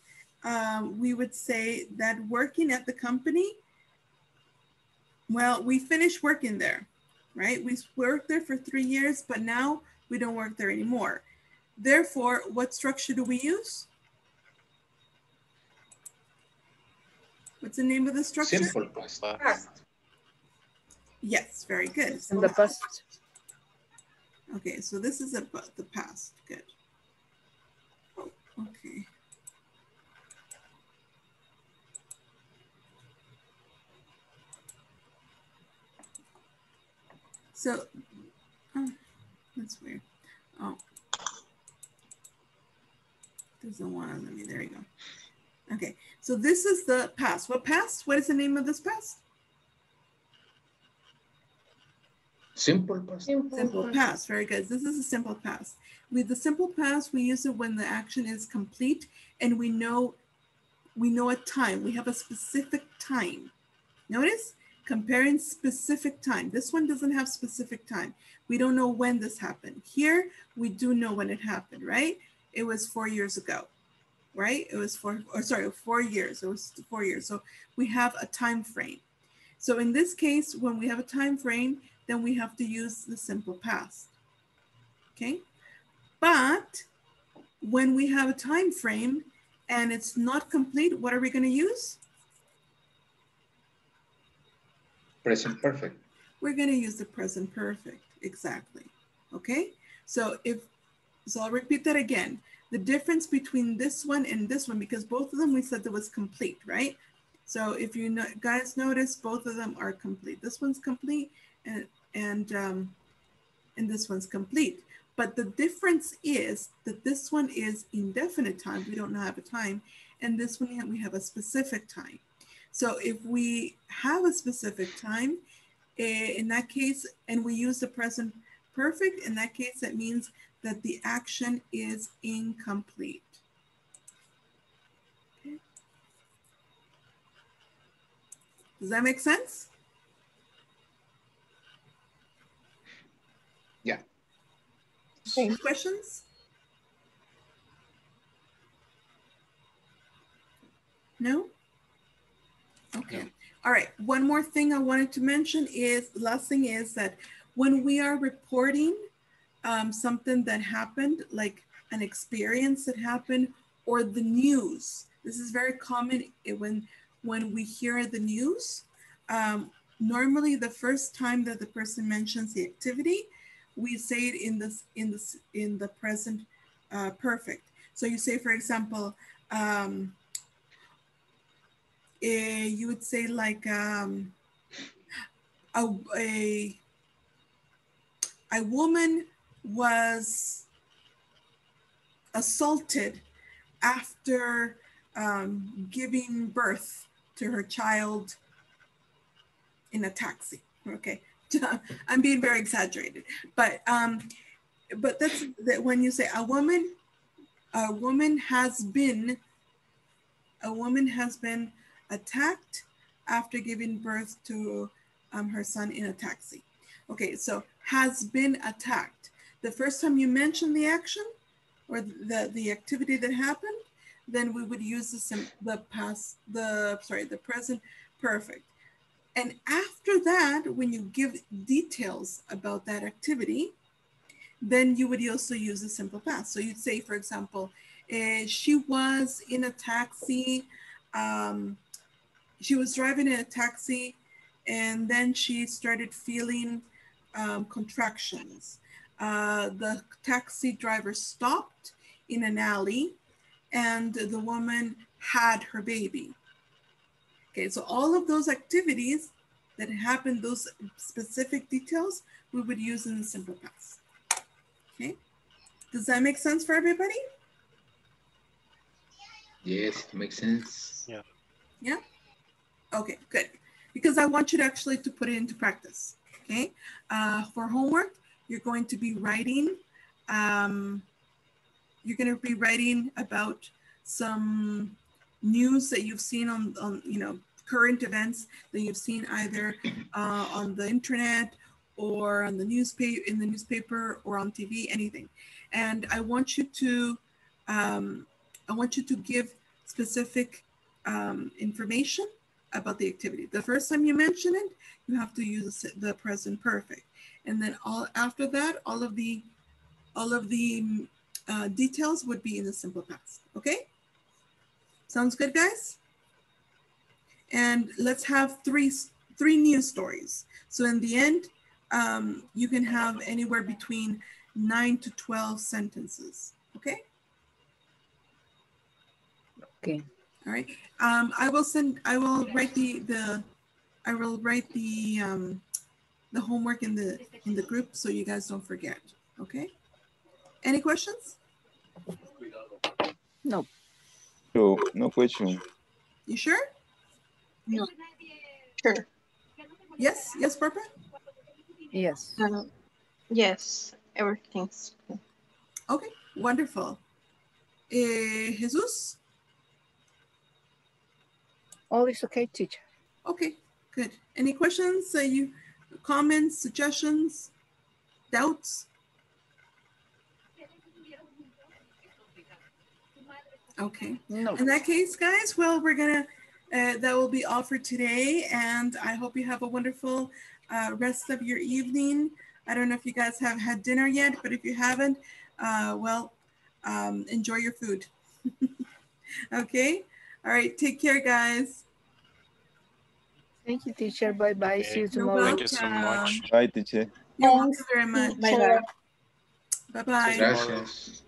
um, we would say that working at the company, well, we finished working there, right? We worked there for three years, but now we don't work there anymore. Therefore, what structure do we use? What's the name of the structure? Simple past. Past. Yes, very good. In the past. Okay, so this is about the past. Good. Oh, okay. So, oh, that's weird. Oh, doesn't want to let me. There you go. Okay, so this is the past. What past? What is the name of this past? Simple past. Simple past, very good. This is a simple past. With the simple past, we use it when the action is complete and we know we know a time. We have a specific time. Notice comparing specific time. This one doesn't have specific time. We don't know when this happened. Here, we do know when it happened, right? It was four years ago, right? It was four, or sorry, four years. It was four years. So we have a time frame. So in this case, when we have a time frame, then we have to use the simple past. Okay? But when we have a time frame and it's not complete, what are we going to use? Present perfect. We're going to use the present perfect. Exactly. Okay? So if so I'll repeat that again. The difference between this one and this one, because both of them we said that was complete, right? So if you guys notice, both of them are complete. This one's complete and and um, and this one's complete. But the difference is that this one is indefinite time. We don't know have a time, and this one we have a specific time. So if we have a specific time, eh, in that case, and we use the present perfect, in that case, that means that the action is incomplete. Okay. Does that make sense? Okay. Questions? No? All right. One more thing I wanted to mention is, last thing is that when we are reporting um, something that happened, like an experience that happened or the news, this is very common when, when we hear the news. Um, normally the first time that the person mentions the activity, we say it in this in this in the present uh, perfect. So you say, for example, um, eh, you would say like um, a, a a woman was assaulted after um, giving birth to her child in a taxi. Okay, I'm being very exaggerated, but um, but that's that when you say a woman, a woman has been, a woman has been attacked after giving birth to um, her son in a taxi. Okay, so has been attacked. The first time you mention the action or the the activity that happened, then we would use the the past the sorry the present perfect. And after that, when you give details about that activity, then you would also use the simple past. So you'd say, for example, eh, she was in a taxi, um, she was driving in a taxi, and then she started feeling um, contractions. Uh, the taxi driver stopped in an alley, and the woman had her baby. Okay, so all of those activities that happen, those specific details, we would use in the simple past. Okay, does that make sense for everybody? Yes, it makes sense. Yeah. Yeah? Okay, good. Because I want you to actually to put it into practice. Okay, uh, for homework, you're going to be writing. Um, you're going to be writing about some news that you've seen on, on you know current events that you've seen either uh, on the internet or on the newspaper in the newspaper or on TV, anything. And I want you to um, I want you to give specific um, information about the activity. The first time you mention it, you have to use the present perfect, and then all after that, all of the all of the uh, details would be in the simple past. Okay. Sounds good, guys? And let's have three, three news stories. So in the end, um, you can have anywhere between nine to 12 sentences, okay? Okay. All right. Um, I will send, I will write the, the, I will write the, um, the homework in the, in the group so you guys don't forget, okay? Any questions? No. So, no question. You sure? No. Sure. Yes, yes, Barbara? Yes. Um, yes, everything's okay. Okay, wonderful. Eh, Jesus? All is okay, teacher. Okay, good. Any questions, uh, you, comments, suggestions, doubts? Okay. No. In that case, guys, well, we're gonna, uh, that will be all for today. And I hope you have a wonderful uh, rest of your evening. I don't know if you guys have had dinner yet, but if you haven't, uh, well, um, enjoy your food. okay. All right. Take care, guys. Thank you, teacher. Bye bye. See you tomorrow. Thank you so much. Bye, teacher. You're welcome Thanks. very much. Bye-bye. Bye-bye. Gracias.